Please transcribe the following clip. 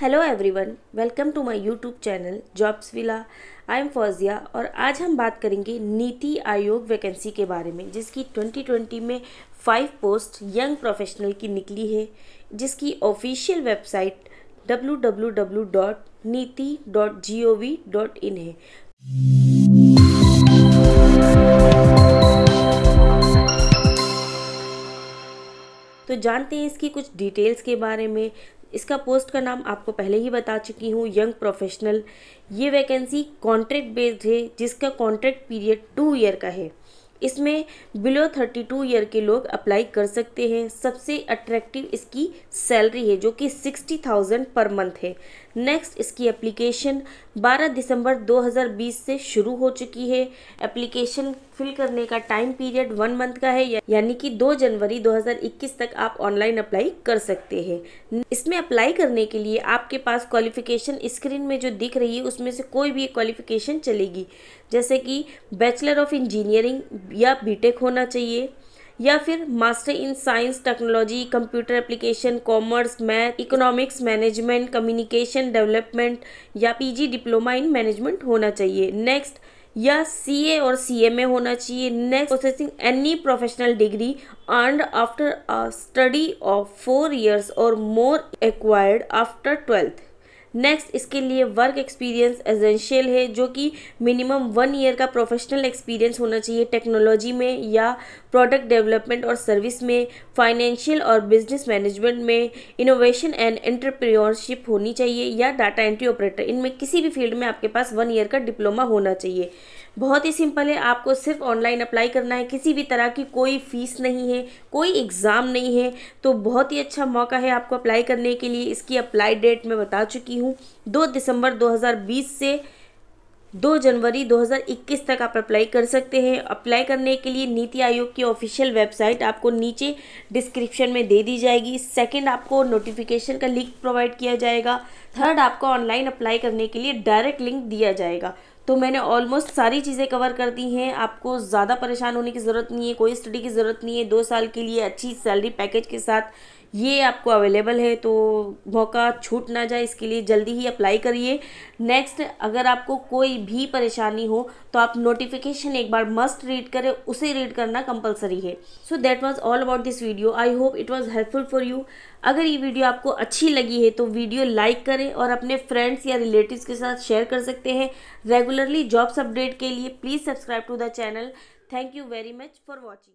Hello everyone welcome to my YouTube channel Jobs Villa I am Fauzia और आज हम बात करेंगे नीति आयोग वैकेंसी के बारे में, जिसकी 2020 में फाइव पोस्ट यंग प्रोफेशनल की निकली है, जिसकी ऑफिशियल वेबसाइट www.niti.gov.in है। तो जानते हैं इसकी कुछ डिटेल्स के बारे में इसका पोस्ट का नाम आपको पहले ही बता चुकी हूँ, यंग प्रोफेशनल। ये वैकेंसी कॉन्ट्रैक्ट बेस्ड है, जिसका कॉन्ट्रैक्ट पीरियड टू ईयर का है। इसमें बिलो थर्टी टू ईयर के लोग अप्लाई कर सकते हैं। सबसे अट्रैक्टिव इसकी सैलरी है, जो कि सिक्सटी थाउज़ेंड पर मंथ है। नेक्स्ट इसकी एप्लीकेशन 12 दिसंबर 2020 से शुरू हो चुकी है। एप्लीकेशन फिल करने का टाइम पीरियड वन मंथ का है यानी कि 2 जनवरी 2021 तक आप ऑनलाइन अप्लाई कर सकते हैं। इसमें अप्लाई करने के लिए आपके पास क्वालिफिकेशन स्क्रीन में जो दिख रही है, उसमें से कोई भी क्वालिफिकेशन चलेगी। जैसे कि बैचलर ऑफ़ इंजीनियरिंग या बीटेक होना चाहिए। या फिर master in science, technology, computer application, commerce, math, economics, management, communication, development या पीजी, डिप्लोमा इन मैनेजमेंट होना चाहिए। नेक्स्ट, या सी ए और सी एम ए होना चाहिए। Next processing any professional degree earned after study of four years or more acquired after twelfth next इसके लिए work experience essential है, जो कि मिनिमम वन ईयर का प्रोफेशनल एक्सपीरियंस होना चाहिए टेक्नोलॉजी में या प्रोडक्ट डेवलपमेंट और सर्विस में फाइनेंशियल और बिज़नेस मैनेजमेंट में। इनोवेशन एंड एंटरप्रेन्योरशिप होनी चाहिए या डाटा एंट्री ऑपरेटर इनमें किसी भी फ़ील्ड में आपके पास वन ईयर का डिप्लोमा होना चाहिए। बहुत ही सिंपल है, आपको सिर्फ़ ऑनलाइन अप्लाई करना है, किसी भी तरह की कोई फ़ीस नहीं है, कोई एग्ज़ाम नहीं है तो बहुत ही अच्छा मौका है आपको अप्लाई करने के लिए। इसकी अप्लाई डेट मैं बता चुकी हूँ। दो दिसंबर 2020 से दो जनवरी 2021 तक आप अप्लाई कर सकते हैं। अप्लाई करने के लिए नीति आयोग की ऑफिशियल वेबसाइट आपको नीचे डिस्क्रिप्शन में दे दी जाएगी। सेकंड आपको नोटिफिकेशन का लिंक प्रोवाइड किया जाएगा। थर्ड आपको ऑनलाइन अप्लाई करने के लिए डायरेक्ट लिंक दिया जाएगा। तो मैंने ऑलमोस्ट सारी चीज़ें कवर कर दी हैं। आपको ज़्यादा परेशान होने की ज़रूरत नहीं है, कोई स्टडी की ज़रूरत नहीं है। दो साल के लिए अच्छी सैलरी पैकेज के साथ ये आपको अवेलेबल है तो मौका छूट ना जाए, इसके लिए जल्दी ही अप्लाई करिए। नेक्स्ट अगर आपको कोई भी परेशानी हो तो आप नोटिफिकेशन एक बार मस्ट रीड करें, उसे रीड करना कंपलसरी है। So that was all about this video I hope it was helpful for you अगर ये वीडियो आपको अच्छी लगी है तो वीडियो लाइक करें और अपने फ्रेंड्स या रिलेटिव्स के साथ शेयर कर सकते हैं। रेगुलरली जॉब्स अपडेट के लिए please subscribe to the channel thank you very much for watching